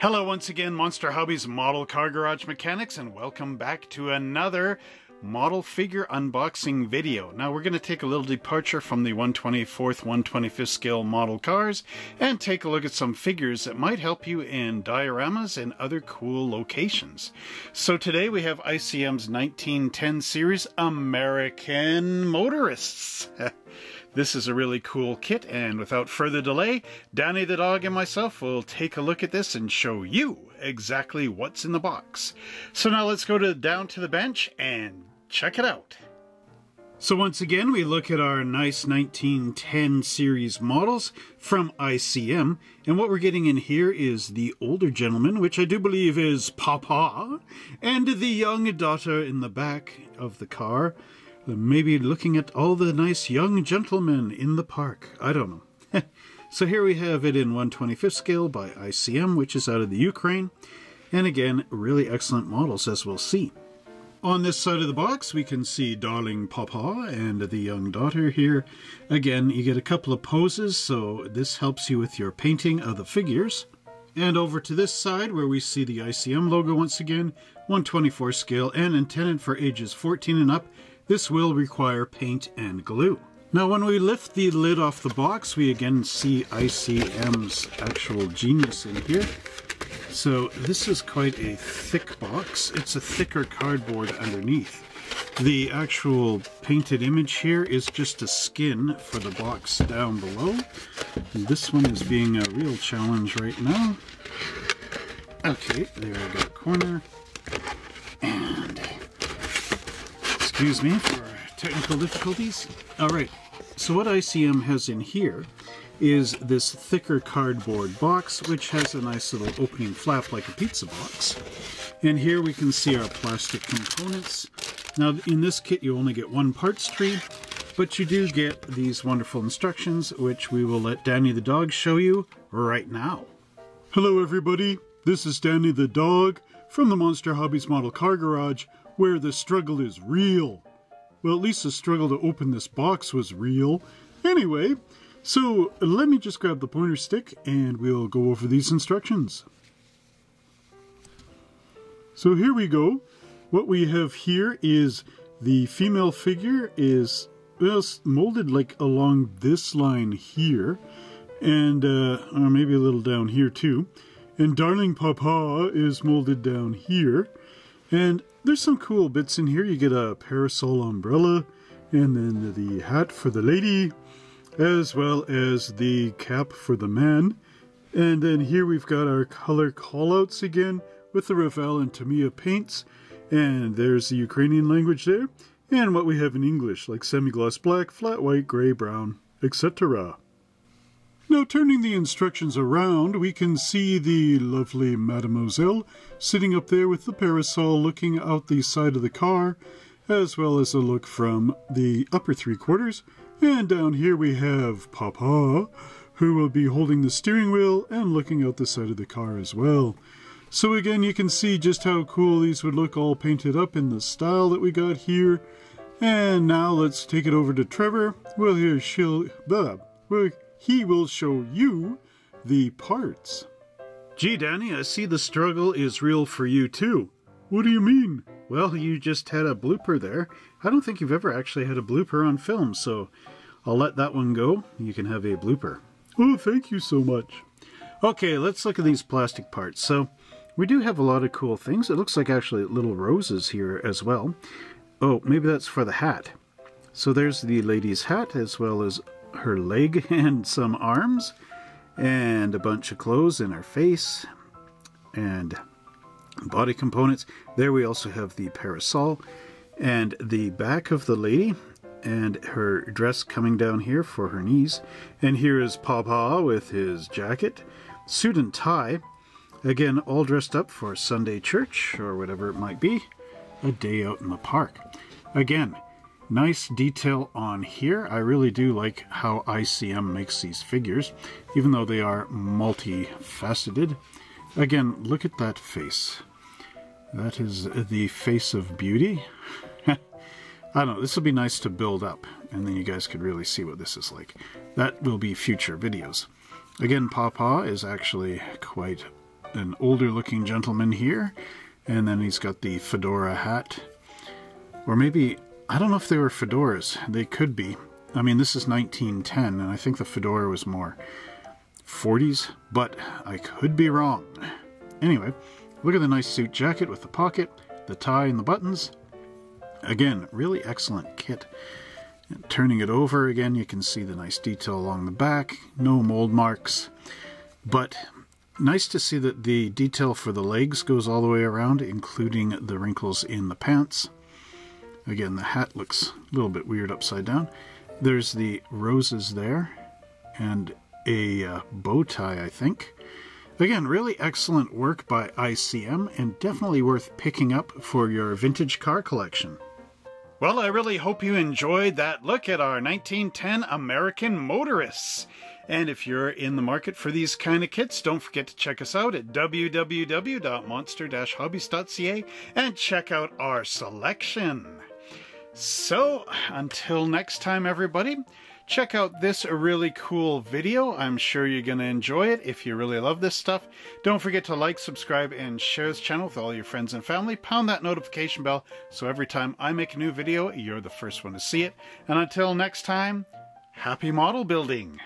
Hello once again, Monster Hobbies Model Car Garage Mechanics, and welcome back to another model figure unboxing video. Now we're going to take a little departure from the 124th, 125th scale model cars and take a look at some figures that might help you in dioramas and other cool locations. So today we have ICM's 1910 series American Motorists. This is a really cool kit, and without further delay, Danny the dog and myself will take a look at this and show you exactly what's in the box. So now let's go to down to the bench and check it out. So once again, we look at our nice 1910 series models from ICM, and what we're getting in here is the older gentleman, which I do believe is Papa, and the young daughter in the back of the car maybe looking at all the nice young gentlemen in the park. I don't know. so here we have it in 125th scale by ICM, which is out of the Ukraine. And again, really excellent models, as we'll see. On this side of the box, we can see Darling Papa and the young daughter here. Again, you get a couple of poses, so this helps you with your painting of the figures. And over to this side, where we see the ICM logo once again, 124 scale and intended for ages 14 and up, this will require paint and glue. Now when we lift the lid off the box, we again see ICM's actual genius in here. So this is quite a thick box. It's a thicker cardboard underneath. The actual painted image here is just a skin for the box down below. And this one is being a real challenge right now. Okay, there got a corner. And Excuse me for technical difficulties. All right, so what ICM has in here is this thicker cardboard box, which has a nice little opening flap like a pizza box. And here we can see our plastic components. Now, in this kit, you only get one parts tree, but you do get these wonderful instructions, which we will let Danny the dog show you right now. Hello, everybody. This is Danny the dog from the Monster Hobbies Model Car Garage, where the struggle is real. Well, at least the struggle to open this box was real. Anyway, so let me just grab the pointer stick and we'll go over these instructions. So here we go. What we have here is the female figure is well, molded like along this line here and uh, or maybe a little down here too. And Darling Papa is molded down here. And there's some cool bits in here. You get a parasol umbrella, and then the hat for the lady, as well as the cap for the man. And then here we've got our color callouts again with the Revell and Tamiya paints. And there's the Ukrainian language there. And what we have in English, like semi-gloss black, flat white, gray, brown, etc. Now turning the instructions around, we can see the lovely Mademoiselle sitting up there with the parasol looking out the side of the car, as well as a look from the upper three quarters. And down here we have Papa, who will be holding the steering wheel and looking out the side of the car as well. So again, you can see just how cool these would look all painted up in the style that we got here. And now let's take it over to Trevor. Well, here she'll... Blah, he will show you the parts. Gee, Danny, I see the struggle is real for you too. What do you mean? Well, you just had a blooper there. I don't think you've ever actually had a blooper on film, so I'll let that one go. You can have a blooper. Oh, thank you so much. Okay, let's look at these plastic parts. So, we do have a lot of cool things. It looks like actually little roses here as well. Oh, maybe that's for the hat. So there's the lady's hat as well as her leg and some arms and a bunch of clothes in her face and body components. There we also have the parasol and the back of the lady and her dress coming down here for her knees. And here is Papa with his jacket, suit and tie. Again, all dressed up for Sunday church or whatever it might be. A day out in the park. Again, Nice detail on here. I really do like how ICM makes these figures, even though they are multifaceted. Again, look at that face. That is the face of beauty. I don't know, this will be nice to build up, and then you guys could really see what this is like. That will be future videos. Again, Papa is actually quite an older looking gentleman here, and then he's got the fedora hat. Or maybe, I don't know if they were fedoras. They could be. I mean, this is 1910, and I think the fedora was more 40s, but I could be wrong. Anyway, look at the nice suit jacket with the pocket, the tie, and the buttons. Again, really excellent kit. And turning it over again, you can see the nice detail along the back, no mold marks. But nice to see that the detail for the legs goes all the way around, including the wrinkles in the pants. Again, the hat looks a little bit weird upside down. There's the roses there, and a uh, bow tie, I think. Again, really excellent work by ICM, and definitely worth picking up for your vintage car collection. Well, I really hope you enjoyed that look at our 1910 American motorists. And if you're in the market for these kind of kits, don't forget to check us out at www.monster-hobbies.ca and check out our selection. So, until next time, everybody, check out this really cool video. I'm sure you're going to enjoy it if you really love this stuff. Don't forget to like, subscribe, and share this channel with all your friends and family. Pound that notification bell so every time I make a new video, you're the first one to see it. And until next time, happy model building!